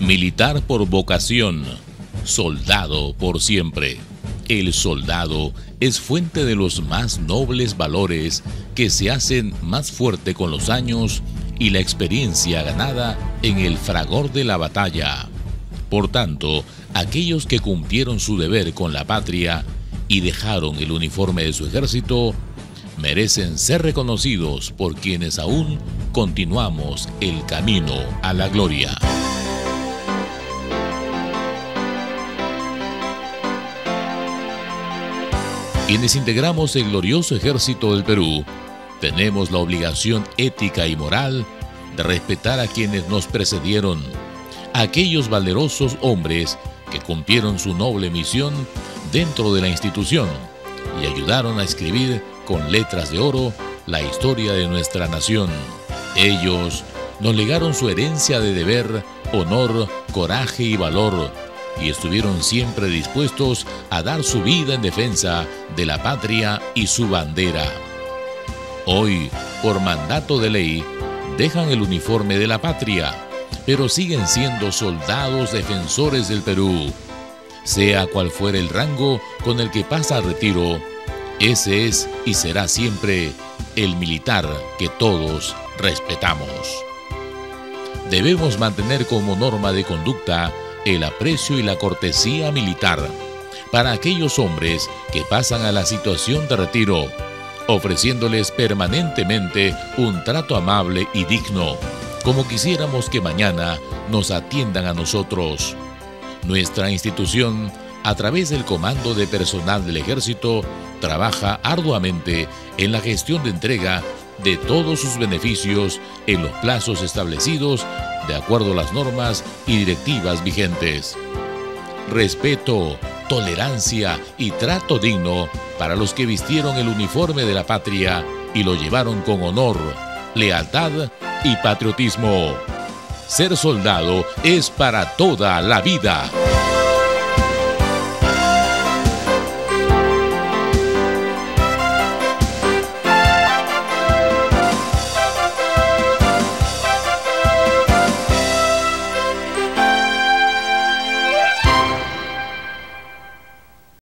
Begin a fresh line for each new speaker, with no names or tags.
Militar por vocación, soldado por siempre. El soldado es fuente de los más nobles valores que se hacen más fuerte con los años y la experiencia ganada en el fragor de la batalla. Por tanto, aquellos que cumplieron su deber con la patria y dejaron el uniforme de su ejército, merecen ser reconocidos por quienes aún continuamos el camino a la gloria. Quienes integramos el glorioso ejército del Perú, tenemos la obligación ética y moral de respetar a quienes nos precedieron, aquellos valerosos hombres que cumplieron su noble misión dentro de la institución y ayudaron a escribir con letras de oro la historia de nuestra nación. Ellos nos legaron su herencia de deber, honor, coraje y valor y estuvieron siempre dispuestos a dar su vida en defensa de la patria y su bandera. Hoy, por mandato de ley, dejan el uniforme de la patria, pero siguen siendo soldados defensores del Perú. Sea cual fuera el rango con el que pasa a retiro, ese es y será siempre el militar que todos respetamos. Debemos mantener como norma de conducta el aprecio y la cortesía militar para aquellos hombres que pasan a la situación de retiro, ofreciéndoles permanentemente un trato amable y digno, como quisiéramos que mañana nos atiendan a nosotros. Nuestra institución, a través del Comando de Personal del Ejército, trabaja arduamente en la gestión de entrega de todos sus beneficios en los plazos establecidos de acuerdo a las normas y directivas vigentes. Respeto, tolerancia y trato digno para los que vistieron el uniforme de la patria y lo llevaron con honor, lealtad y patriotismo. Ser soldado es para toda la vida.